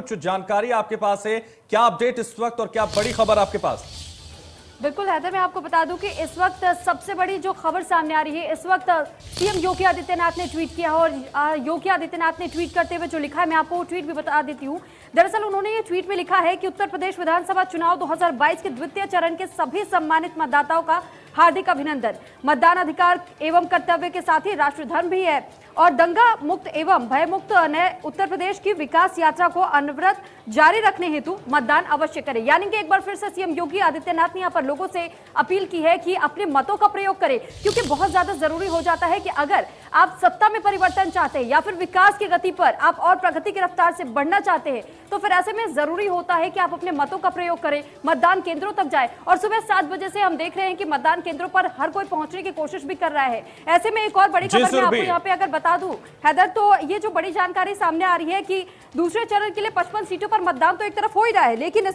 कुछ जानकारी आपके पास है? क्या अपडेट इस वक्त और क्या बड़ी खबर आपके पास? बिल्कुल, हैदर, मैं आपको बता दूँ कि इस वक्त सबसे बड़ी जो खबर सामने आ रही है, इस वक्त सीएम योगी आदित्यनाथ ने ट्वीट किया और योगी आदित्यनाथ ने ट्वीट करते हुए जो लिखा है, मैं आपको ट्वीट भी बता देती हूँ। दरअसल उन्होंने ये ट्वीट में लिखा है कि उत्तर प्रदेश विधानसभा चुनाव 2022 के द्वितीय चरण के सभी सम्मानित मतदाताओं का हार्दिक अभिनंदन। मतदान अधिकार एवं कर्तव्य के साथ ही राष्ट्र धर्म भी है। और दंगा मुक्त एवं भय मुक्त नए उत्तर प्रदेश की विकास यात्रा को अनवरत जारी रखने हेतु मतदान अवश्य करें। यानी कि एक बार फिर से सीएम योगी आदित्यनाथ ने यहाँ पर लोगों से अपील की है कि अपने मतों का प्रयोग करें क्योंकि बहुत ज़्यादा ज़रूरी हो जाता है कि अगर आप सत्ता में परिवर्तन चाहते हैं या फिर विकास की गति पर आप और प्रगति की रफ्तार से बढ़ना चाहते हैं तो फिर ऐसे में ज़रूरी होता है कि आप अपने मतों का प्रयोग करें मतदान केंद्रों तक जाए। और सुबह सात बजे से हम देख रहे हैं कि मतदान केंद्रों पर हर कोई पहुँचने की कोशिश भी कर रहा है। ऐसे में एक और बड़ी खबर मैं आपको यहाँ पे अगर बता दूँ, हैदर तो ये जो बड़ी जानकारी सामने आ रही है कि दूसरे चरण के लिए पचपन सीटों पर मतदान तो एक तरफ़ हो ही रहा है, लेकिन